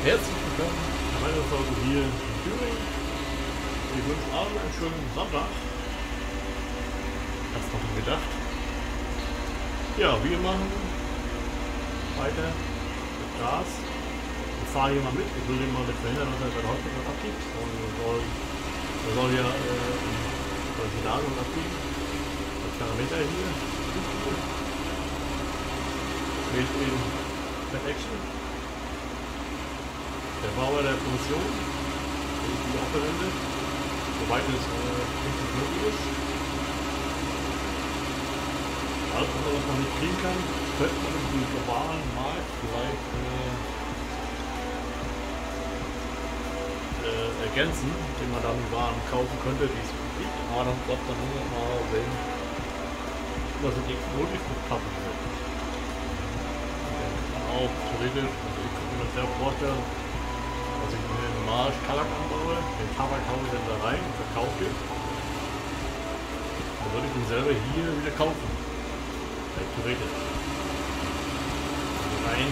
Herzlich willkommen zu meiner Folge hier in Thüringen. Ich wünsche allen einen schönen Sonntag. Hast noch nie gedacht. Ja, wir machen weiter mit Gas. Ich fahre hier mal mit. Ich will den mal mit verhindern, dass er seine Häufung abgibt. Und er soll, er soll ja äh, die Ladung abgeben. Das Parameter hier. Mit in Fat Der Bauer der Kommission, die auch verwendet, soweit es äh, technisch möglich ist. Alles, was man nicht kriegen kann, könnte man im globalen Markt vielleicht äh, äh, ergänzen, indem man dann Waren kaufen könnte, die es gibt. Aber dann bleibt dann nur noch mal sehen, was die mit klappen wird. Auch theoretisch, also ich könnte mir das sehr vorstellen, dass ich mir normal Tabak anbaue, den haue ich dann da rein und verkaufe den. Dann würde ich den selber hier wieder kaufen. Theoretisch. Also rein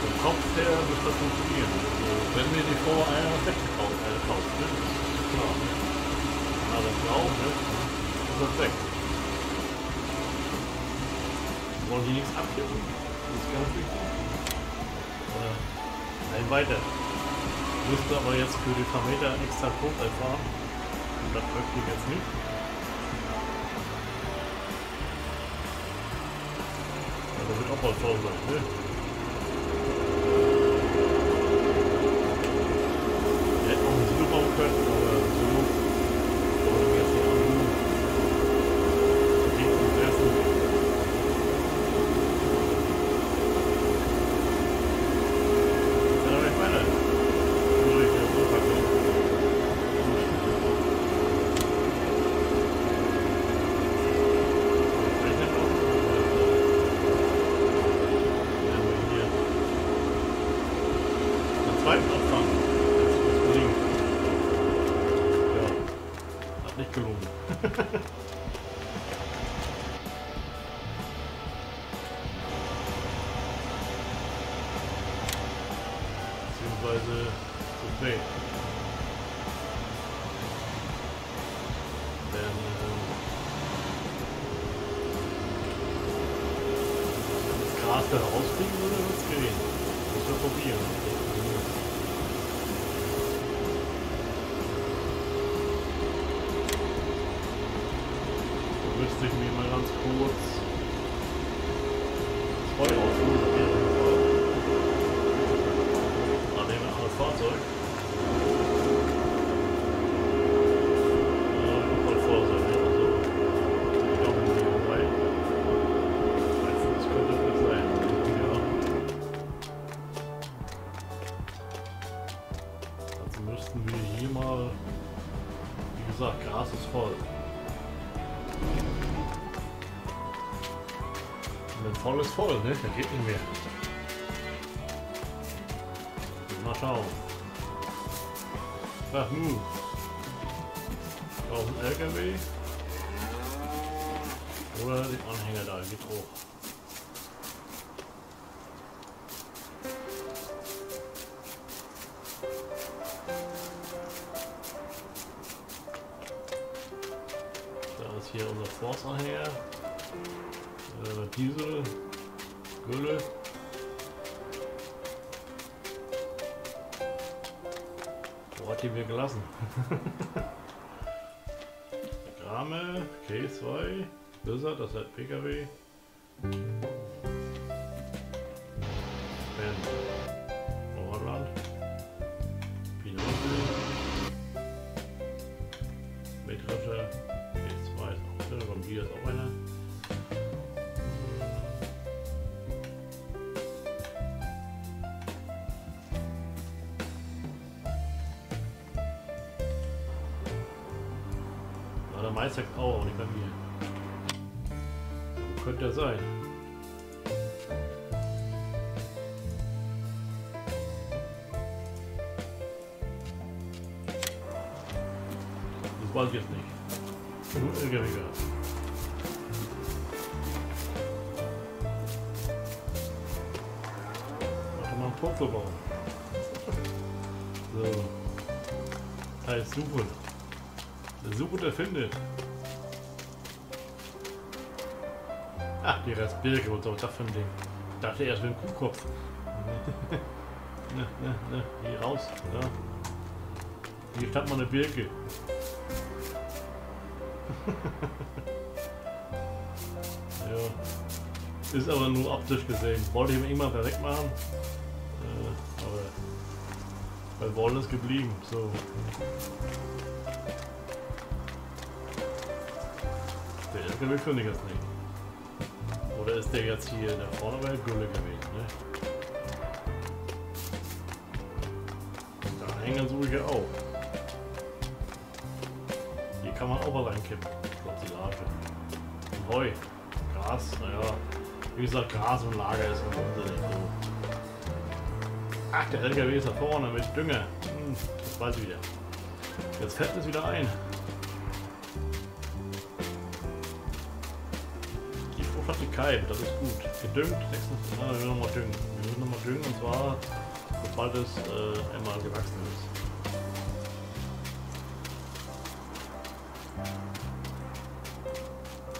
vom Kopf her muss das funktionieren. Also wenn mir die Frau einer weggekauft, äh, kauft, ne? Klar. Er das braucht, ne? Ist das weg. Wollen die nichts abgeben? Das ist ganz wichtig. Äh, ein weiter müsste aber jetzt für die Vermeter extra Code erfahren. Und das möchte ich jetzt nicht. Also wird auch mal toll sein, ne? Wir hätten auch ein Silo bauen können, aber Silo wollen wir jetzt nicht anrufen. Geht zum Essen. beziehungsweise zu spät. Denn wenn das Gras da rausfliegen würde, wird es gehen. Muss wir probieren. Müsste ich mir mal ganz kurz das Feuer aussuchen. Wenn voll ist voll, ne? Da geht nicht mehr. Mal schauen. Ach nu. Auf dem LKW. Oder den Anhänger da, geht hoch. Da ist hier unser Force-Anhänger. Äh, Diesel, Gülle. hat die wir gelassen? Grame, K2, Blizzard, das ist PKW. Der Meister auch nicht bei mir. Könnte er sein. Das weiß ich jetzt nicht. Nur LKW gehabt. Warte mal einen bauen. So. Heißt suchen. Der Suchende findet. Ach, die Restbirke und so, was das für ein Ding. Ich dachte erst mit dem Kuhkopf. ne, ne, ne, hier raus. Ja. Hier stand mal eine Birke. ja. Ist aber nur optisch gesehen. Wollte ich ihm irgendwann direkt machen. Äh, aber bei Wollen ist geblieben. So. LKW finde ich jetzt. Oder ist der jetzt hier da vorne bei Gülle gewesen, ne? Da hängen suche ich ja auch. Hier kann man auch reinkippen. Silage. Und Heu. Gras, naja. Wie gesagt, Gras und Lager ist ein Unsinn. So. Ach, der LKW ist da vorne mit Dünger. Hm, das weiß ich wieder. Jetzt fällt es wieder ein. Kalb, das ist gut. Gedüngt, 26, ah, wir müssen nochmal düngen. Wir müssen nochmal düngen und zwar, sobald es äh, einmal gewachsen ist.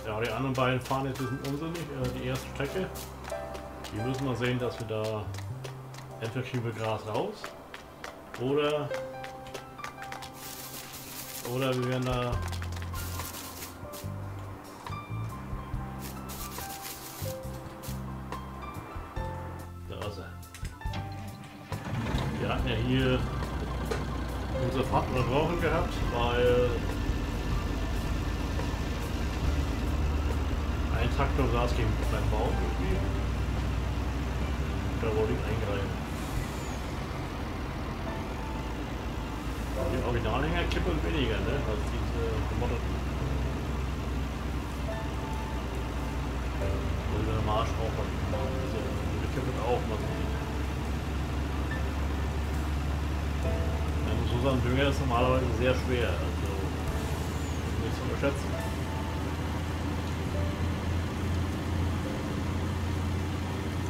Ja, die anderen beiden fahren jetzt ein bisschen unsinnig, äh, die erste Strecke. Wir müssen mal sehen, dass wir da entweder kriegen wir Gras raus oder oder wir werden da unterbrochen gehabt, weil ein Traktor saß gegen beim Baum irgendwie. Da wollte ich eingreifen. Die Originalanhänger kippen weniger, ne? Als diese gemoddeten. Oder der Marsch auch also, die kippen auch mal so. Ein Dünger ist normalerweise sehr schwer, also nicht zu unterschätzen.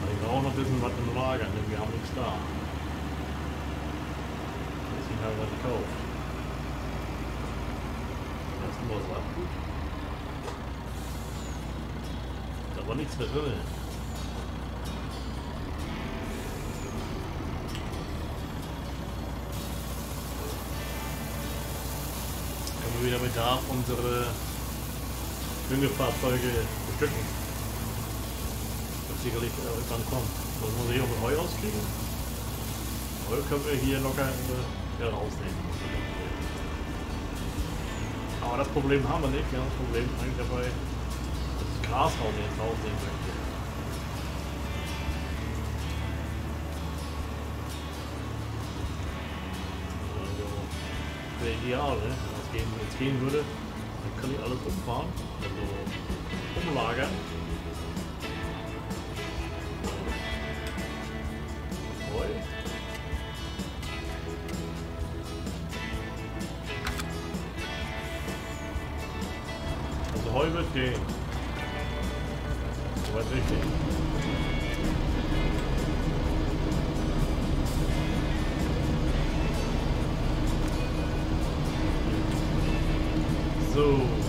Aber ich brauche noch ein bisschen was im Lager, denn wir haben nichts da. Deswegen haben wir was gekauft. Das ist nur Abgut. Da war nichts mehr drin. wieder Bedarf unsere Düngefahrzeuge bestücken. Das sicherlich äh, irgendwann kommt. Das muss ich auch mit Heu auskriegen. Heu können wir hier locker äh, rausnehmen. Aber das Problem haben wir nicht. Wir haben das Problem eigentlich dabei, dass das Gras rausnehmen, rausnehmen möchte. Also, ne? Gehen, jetzt gehen würde, dann kann ich alles umfahren, also umlagern. Heu. Also Heu wird gehen. Soweit richtig. So.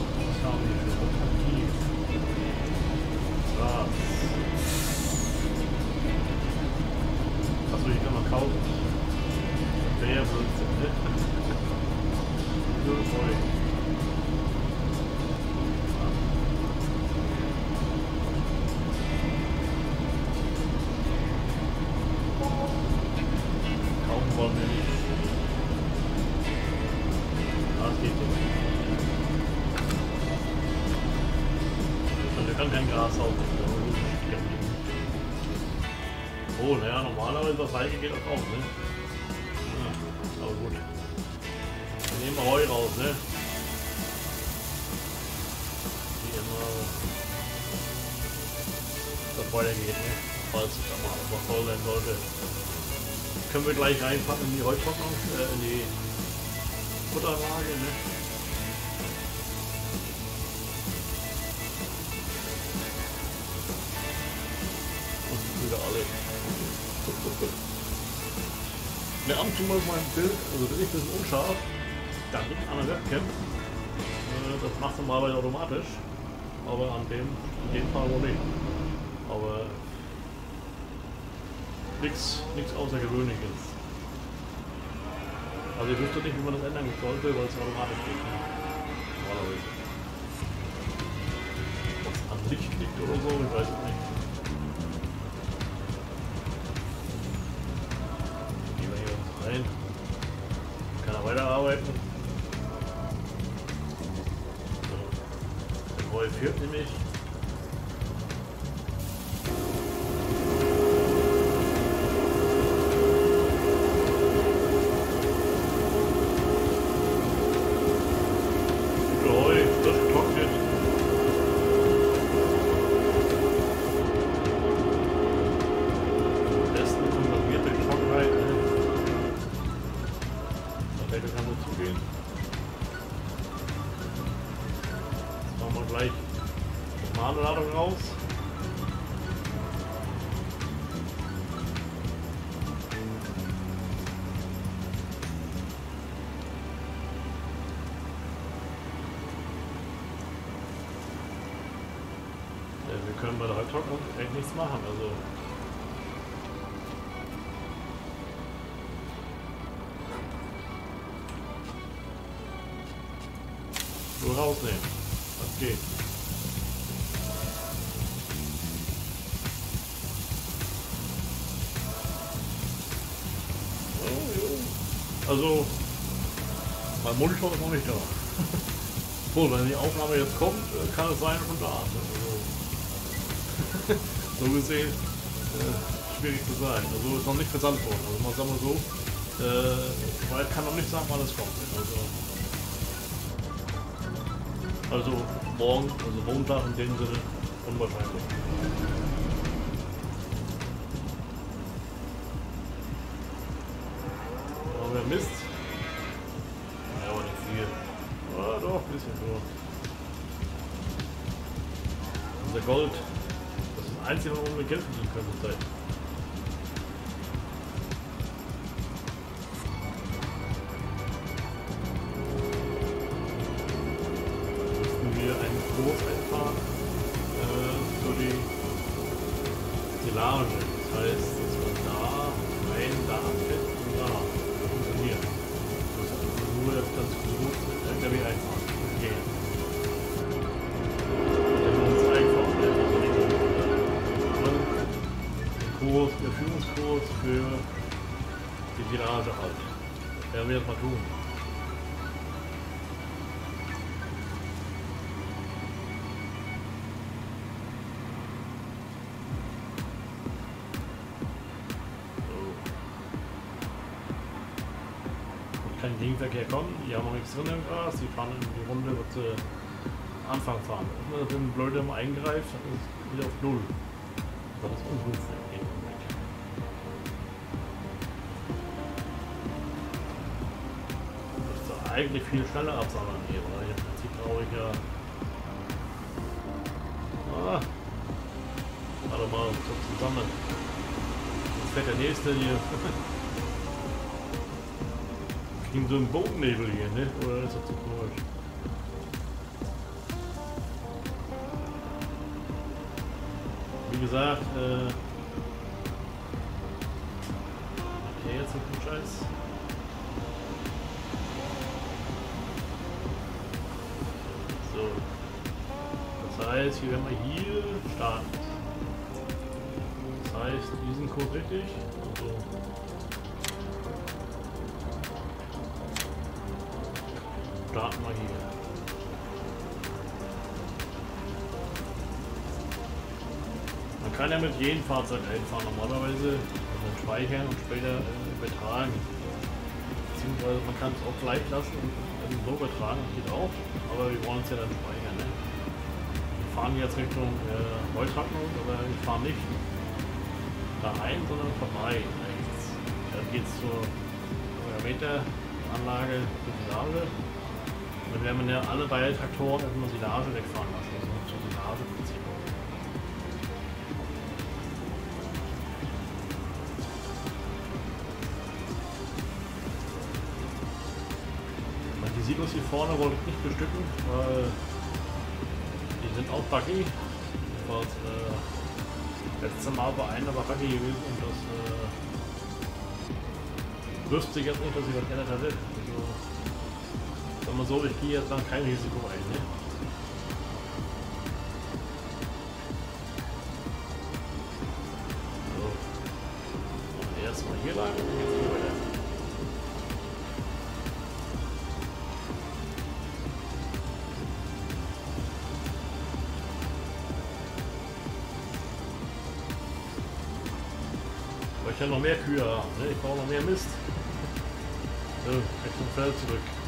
Seige geht auch raus, ne? Ja, aber gut. Dann nehmen wir Heu raus, ne? Wie immer das weitergeht, ne? Falls es mal einfach voll sein sollte. Können wir gleich reinpacken in die Heutrocknung, äh, in die Futterlage, ne? Der ab und zu mal mein Bild, also bin ich ein bisschen unscharf, dann liegt an der Webcam. Äh, das macht normalerweise automatisch, aber an dem, in dem Fall wohl nicht. Aber nichts Außergewöhnliches. Also ich wüsste nicht, wie man das ändern sollte, weil es automatisch geht. Normalerweise. Ob es an Licht liegt oder so, ich weiß es nicht. Weiterarbeiten. Der Wolf führt nämlich. Der Halbtrocknung echt nichts machen. Also nur rausnehmen. Das geht. Also, mein Monitor ist noch nicht da. so, wenn die Aufnahme jetzt kommt, kann es sein, von da. Also, so gesehen äh, schwierig zu sagen. Also ist noch nicht versandt worden. Also mal sagen wir so, äh, weil kann noch nicht sagen, wann es kommt. Also, also morgen, also Montag in dem Sinne unwahrscheinlich. Aber wer Mist. Ja, aber nicht viel. Ah, doch, ein bisschen so. Unser Gold Einzige, warum wir Geld verdienen können zurzeit. Müssten wir einen Kurs einfahren äh, für die Silage. Das heißt, dass man da rein, da abfällt Gegenverkehr kommen, die haben noch nichts drin im Gras, die fahren in die Runde, wird sie Anfang fahren. Wenn Blöde eingreift, dann ist es wieder auf Null. Das ist ungünstig. eigentlich viel schneller absammeln hier, weil im Prinzip ja. Ah, warte mal, so zusammen. Jetzt fährt der nächste hier. Kriegen so einen Bodennebel hier, ne? Oder ist das zu komisch? Wie gesagt, äh. Okay, jetzt so viel Scheiß. heißt, hier werden wir hier starten. Das heißt, diesen Code richtig. Also starten wir hier. Man kann ja mit jedem Fahrzeug einfahren, normalerweise also speichern und später äh, übertragen. Beziehungsweise man kann es auch gleich lassen und so übertragen, das geht auch, aber wir wollen es ja dann speichern. Ne? fahren jetzt Richtung äh, Neutracknung, aber ich fahre nicht da rein, sondern vorbei rechts. Dann geht es zur Meteranlage für Silage. Dann werden wir ja alle beide Traktoren erstmal Silage wegfahren lassen. Also zum Silageprinzip. Die Silos hier vorne wollte ich nicht bestücken, weil die sind auch buggy. Das äh, letzte Mal bei einer aber buggy gewesen und das äh, wüsste jetzt nicht, dass ich was ändert hat. Also, wir so, ich gehe jetzt dann kein Risiko ein. Ne? So. Erstmal hier lang und jetzt hier weiter. Weil ich ja noch mehr Kühe haben, ne? Ich brauche noch mehr Mist. So, Richtung Feld zurück.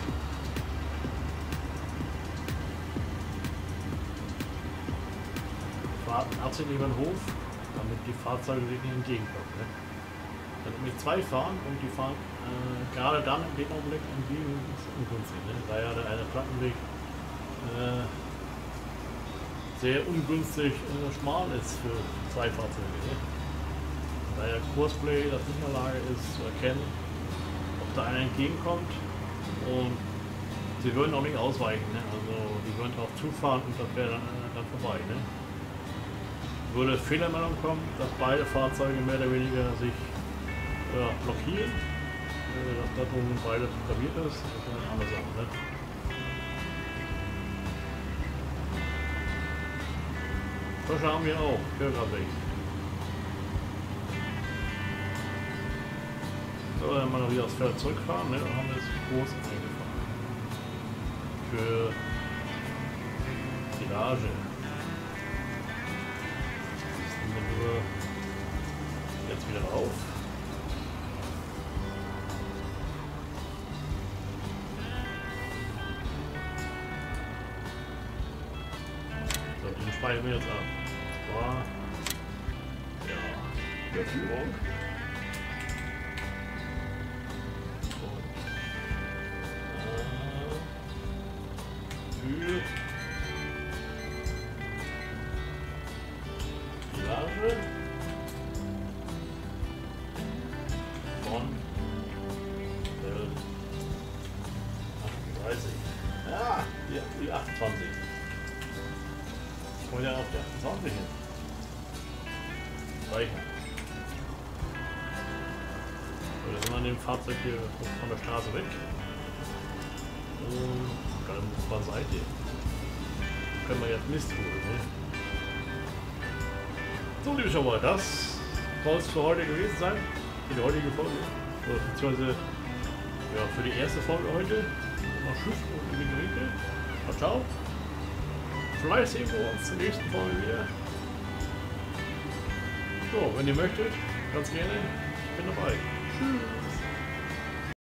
Absichtlich über den Hof, damit die Fahrzeuge wirklich entgegenkommen. Ne? Dann nämlich zwei fahren und die fahren äh, gerade dann in dem Augenblick entgegen ist ungünstig, ne? da ja der eine Plattenweg äh, sehr ungünstig äh, schmal ist für zwei Fahrzeuge. Ne? Da ja Kursplay das nicht in der Lage ist zu erkennen, ob da einer entgegenkommt und sie würden auch nicht ausweichen, ne? also die würden drauf zufahren und das wäre dann, äh, dann vorbei. Ne? Würde Fehlermeldung kommen, dass beide Fahrzeuge mehr oder weniger sich ja, blockieren, äh, dass das nun beide programmiert ist, das ist eine andere Sache. Ne? Frösche haben wir auch, Kirchabweg. So, dann mal wieder aufs Feld zurückfahren, ne? dann haben wir jetzt groß eingefahren. Für Tirage. Wieder auf. So, den speichern wir jetzt ab. Das war ja, Überführung. So, jetzt sind an dem Fahrzeug hier von der Straße weg. Und dann beiseite. Können wir jetzt Mist holen, ne? So, liebe Schauer, das soll es für heute gewesen sein. Für die heutige Folge. Oder beziehungsweise ja, für die erste Folge heute. Noch Tschüss und in die Winkel. Ciao, ciao. Vielleicht sehen wir uns zur nächsten Folge wieder. So, wenn ihr möchtet, ganz gerne. Ich bin dabei. Mm.